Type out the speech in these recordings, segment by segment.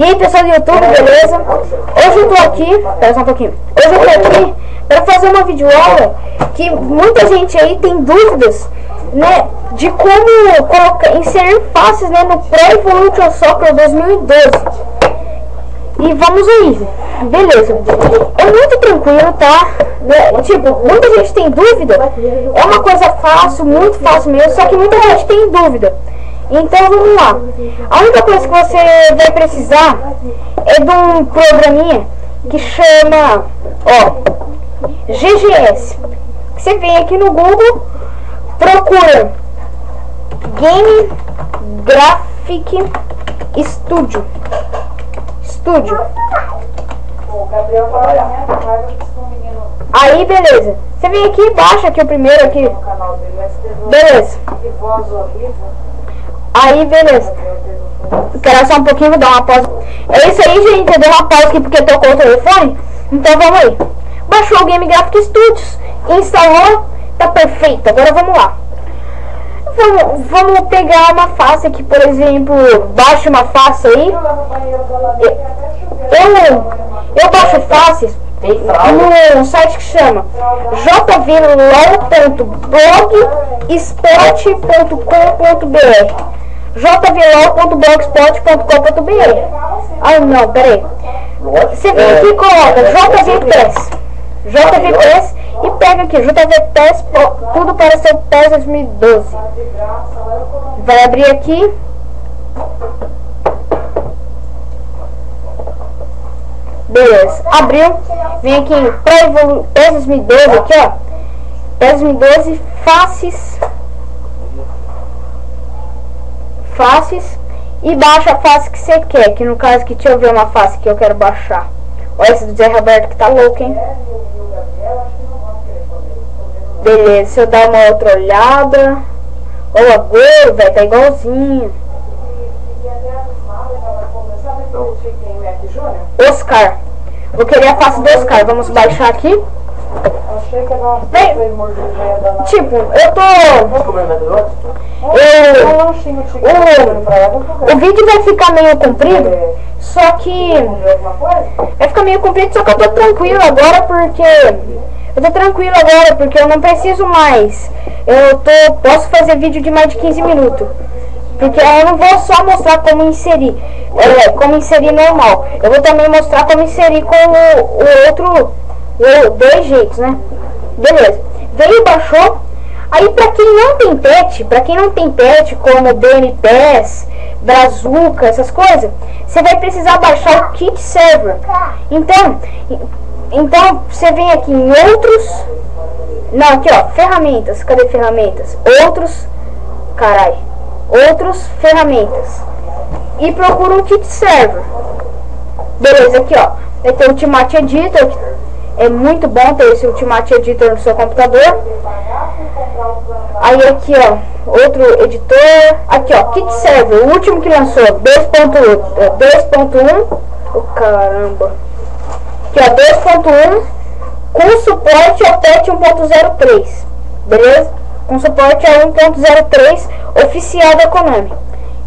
E aí pessoal do YouTube, beleza? Hoje eu tô aqui, pera só um pouquinho. Hoje eu tô aqui para fazer uma videoaula que muita gente aí tem dúvidas, né, de como colocar, inserir faces, né, no Pro Evolution Soccer 2012. E vamos aí, beleza. É muito tranquilo, tá? Né, Tipo, muita gente tem dúvida. É uma coisa fácil, muito fácil mesmo, só que muita gente tem dúvida. Então vamos lá. A única coisa que você vai precisar é de um programinha que chama, ó, GGS. Você vem aqui no Google, procura Game Graphic Studio. Studio. Aí beleza. Você vem aqui, baixa aqui o primeiro aqui. no canal dele, o ST2, Beleza. Aí beleza. Esperar só um pouquinho, vou dar uma pausa. É isso aí, gente. Eu dei uma pausa aqui porque tocou o telefone. Então vamos aí. Baixou o Game Graphic Studios, instalou, tá perfeito. Agora vamos lá. Vamos, vamos pegar uma face aqui, por exemplo. Baixa uma face aí. Eu, eu baixo faces no site que chama jvlol.blogspot.com.br jvlol.blogspot.com.br Ah, não, peraí. Você vem aqui e coloca JVPS. JVPS e pega aqui, JVPS, tudo para seu PES 2012. Vai abrir aqui. Beleza, abriu. Vem aqui em Pro Evolu- PES 2012, aqui ó. PES 2012, faces. Faces. E baixa a face que você quer. Que no caso aqui, deixa eu ver uma face que eu quero baixar. Olha esse do Zé Roberto que tá louco, hein? Beleza, deixa eu dar uma outra olhada. Ô, agora, velho, tá igualzinho. Sabe Oscar. Vou querer a face do Oscar. Vamos baixar aqui. Tipo, eu tô. Eu, vamos o vídeo vai ficar meio comprido, só que vai ficar meio comprido, só que eu tô tranquilo agora porque eu tô tranquilo agora porque eu não preciso mais. Eu tô posso fazer vídeo de mais de 15 minutos. Porque eu não vou só mostrar como inserir, é, como inserir normal. Eu vou também mostrar como inserir com o, o outro, o, dois jeitos, né? Beleza. Veio, baixou. Aí pra quem não tem pet, pra quem não tem pet como BNPS, Brazuca, essas coisas, você vai precisar baixar o Kit Server. Então, então você vem aqui em outros. Não, aqui ó, ferramentas. Cadê ferramentas? Outros. Carai. Outros ferramentas. E procura um Kit Server. Beleza, aqui ó. Vai ter o Ultimate Editor. É muito bom ter esse Ultimate Editor no seu computador. Aí aqui ó, outro editor. Aqui ó, Kit Server, o último que lançou, 2.1. é, 2.1. Oh, caramba. Aqui ó, 2.1 com suporte ao patch 1.03. Beleza? Com suporte a 1.03 oficial da Konami.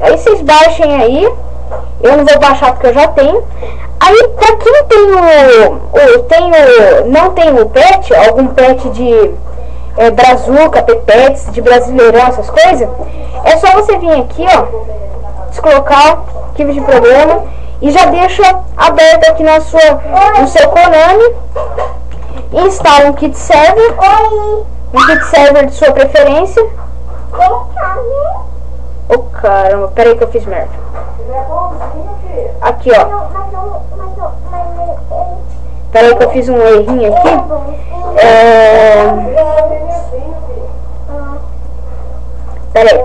Aí vocês baixem aí. Eu não vou baixar porque eu já tenho. Aí pra quem tem o, o, tem o não tem o patch, algum patch de é, Brazuca, Pepetes, de Brasileirão, essas coisas, é só você vir aqui, ó, descolocar arquivo de programa e já deixa aberto aqui na sua, no seu Konami. Instala um kit server, um kit server de sua preferência. Ô caramba, peraí que eu fiz merda. Aqui, ó. Peraí que eu fiz um errinho aqui. É... Peraí.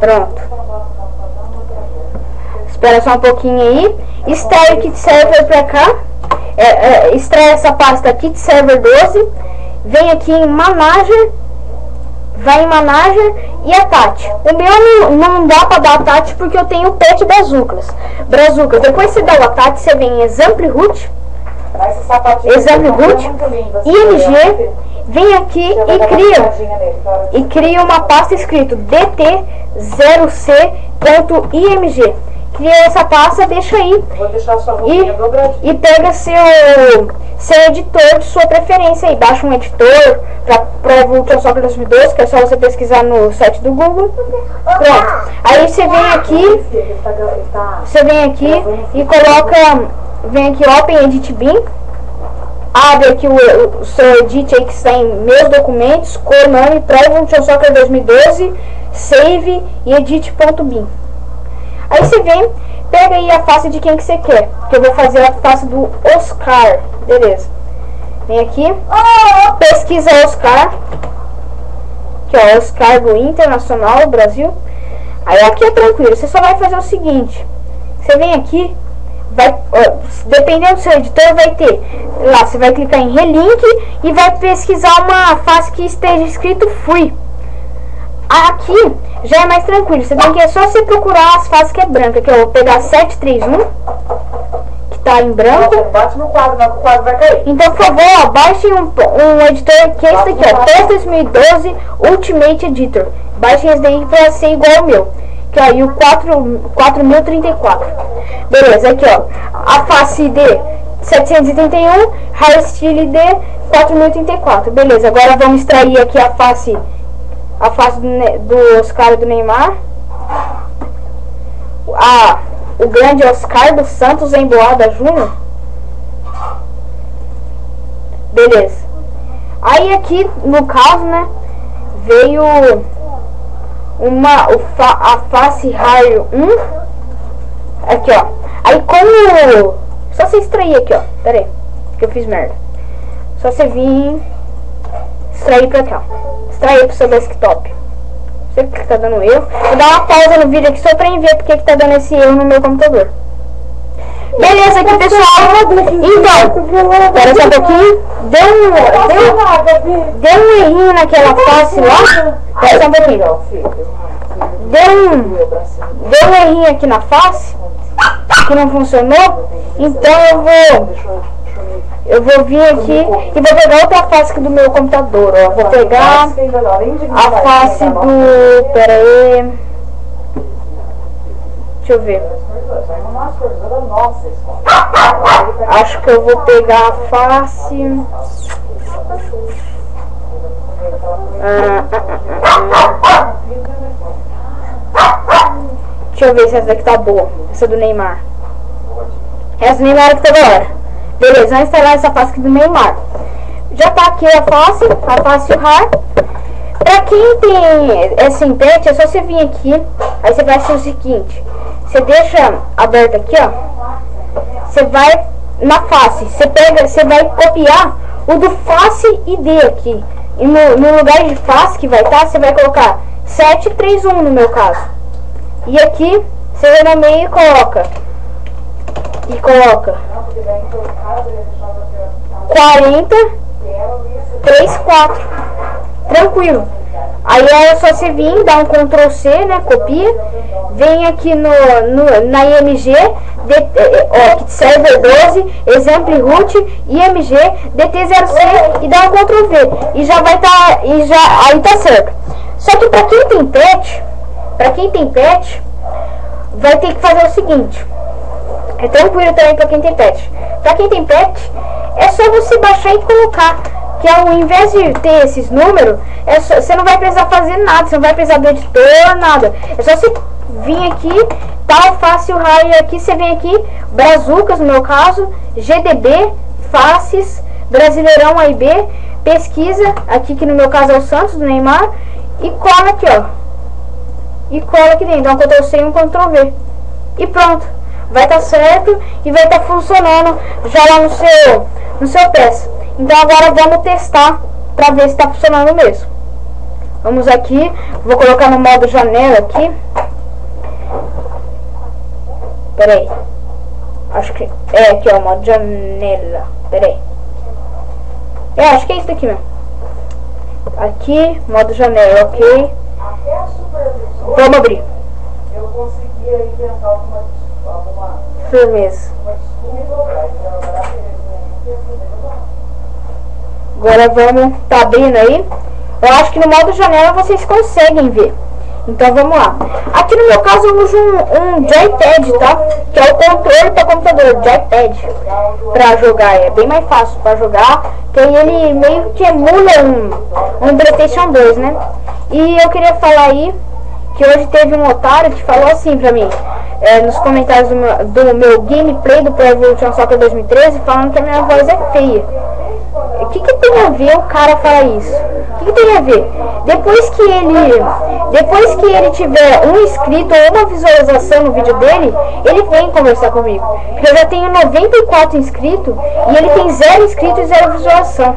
Pronto. Espera só um pouquinho aí. Extrai o kit server pra cá. É, é, extrai essa pasta kit server 12. Vem aqui em manager. Vai em manager e atate. O meu não, não dá pra dar atate porque eu tenho o pet brazucas. Brazucas. Depois você dá o atate, você vem em example root. É root, IMG, vem aqui e cria e cria uma pasta escrito dt0c.img. Cria essa pasta, deixa aí Vou deixar sua roupinha dobradinha. e pega seu, seu editor de sua preferência aí. Baixa um editor para o Ultrasonic 2012, que é só você pesquisar no site do Google. Pronto. Aí você vem aqui, tá, ele tá... você vem aqui e coloca, vem aqui Open Edit Bin. Abre aqui o, o seu edit aí que está em meus documentos, cor, nome, Pro Ultrasonic 2012, save e edit.bin. Aí você vem, pega aí a face de quem que você quer. Que eu vou fazer a face do Oscar. Beleza. Vem aqui. Pesquisa Oscar. Aqui, ó. Oscar do Internacional Brasil. Aí aqui é tranquilo. Você só vai fazer o seguinte. Você vem aqui. Vai, dependendo do seu editor, vai ter lá. Você vai clicar em relink e vai pesquisar uma face que esteja escrito free. Aqui já é mais tranquilo. Você tem que é só você procurar as faces que é branca. Que eu vou pegar 731, que tá em branco. Não, bate no quadro, não, o quadro vai cair. Então, por favor, ó, baixe um, um editor que é esse aqui, ó. TES 2012 Ultimate Editor. Baixe esse daí pra ser igual ao meu. Que aí o 4, 4034. Beleza, aqui ó. A face D 731, High Style D 4034. Beleza, agora vamos extrair aqui a face a face do, Ne- do Oscar do Neymar. A, o grande Oscar dos Santos em Boada Júnior. Beleza. Aí aqui, no caso, né, veio uma fa, a face raio 1. Aqui, ó. Aí como só você extrair aqui, ó. Pera aí, que eu fiz merda. Só você vir extrair pra cá. Extrair pro seu desktop. Não sei porque que tá dando erro. Vou dar uma pausa no vídeo aqui só pra ver porque que tá dando esse erro no meu computador. Beleza aqui, pessoal. Então, espera só um pouquinho. Deu um, deu, deu um errinho naquela face lá. Espera só um pouquinho. Deu um, deu um errinho aqui na face. Que não funcionou. Então eu vou... Eu vou vir aqui e vou pegar outra face aqui do meu computador, ó. Vou pegar a face do... Pera aí. Deixa eu ver. Acho que eu vou pegar a face. Ah, ah, ah. Deixa eu ver se essa daqui tá boa. Essa do Neymar. Essa do Neymar que tá da hora. Beleza, vamos instalar essa face aqui do Neymar. Já tá aqui a face, a face RAR. Pra quem tem esse impete, é só você vir aqui. Aí você vai ser o seguinte. Você deixa aberto aqui, ó. Você vai na face. Você pega, você vai copiar o do face ID aqui. E no, no lugar de face que vai estar, você vai colocar 731 no meu caso. E aqui, você vai no meio e coloca. E coloca 40 34. Tranquilo. Aí é só você vir, dar um Ctrl C, né? Copia. Vem aqui no, no na IMG, D, eh, ó, server 12, exemplo root, IMG, DT0C e dá um Ctrl V. E já vai estar. e já aí tá certo. Só que pra quem tem pet, pra quem tem pet, vai ter que fazer o seguinte. É tranquilo também pra quem tem pet. Pra quem tem pet, é só você baixar e colocar. Que ao invés de ter esses números, é só- você não vai precisar fazer nada, você não vai precisar do editor, nada. É só você vir aqui, tal, fácil, raio, aqui você vem aqui, Brazucas no meu caso, GDB, Faces, Brasileirão AIB, pesquisa, aqui que no meu caso é o Santos, do Neymar, e cola aqui, ó. E cola aqui dentro, dá um Ctrl C e um Ctrl V. E pronto. Vai estar certo e vai estar funcionando já lá no seu, no seu PES. Então agora vamos testar para ver se está funcionando mesmo. Vamos aqui, vou colocar no modo janela aqui. Pera aí. Acho que é aqui ó, modo janela. Pera aí. É, acho que é isso daqui mesmo. Aqui, modo janela, ok. Vamos abrir. eu inventar alguma, alguma Firmeza. agora vamos, tá abrindo aí. Eu acho que no modo janela vocês conseguem ver. Então vamos lá. Aqui no meu caso eu uso um, um joypad, tá? Que é o controle para computador, joypad, para jogar. É bem mais fácil para jogar, que aí ele meio que emula um, um Playstation 2, né? E eu queria falar aí que hoje teve um otário que falou assim pra mim, é, nos comentários do meu, do meu gameplay do Pro Evolution Soccer 2013, falando que a minha voz é feia. O que, que tem a ver o cara falar isso? O que, que tem a ver? Depois que ele. Depois que ele tiver um inscrito ou uma visualização no vídeo dele, ele vem conversar comigo. Porque eu já tenho 94 inscritos e ele tem zero inscritos e zero visualização.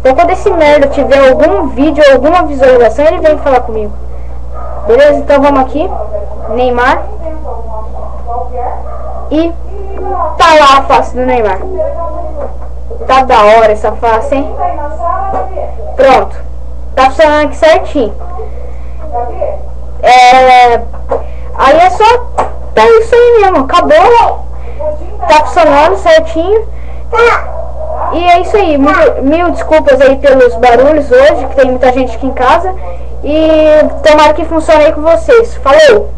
Então quando esse merda tiver algum vídeo ou alguma visualização, ele vem falar comigo. Beleza? Então vamos aqui. Neymar. E tá lá a face do Neymar. Tá da hora essa face, hein? Pronto. Tá funcionando aqui certinho. É... Aí é só... É isso aí mesmo. Acabou. Tá funcionando certinho. E é isso aí. Mil, mil desculpas aí pelos barulhos hoje, que tem muita gente aqui em casa. E tomara que funcione aí com vocês. Falou!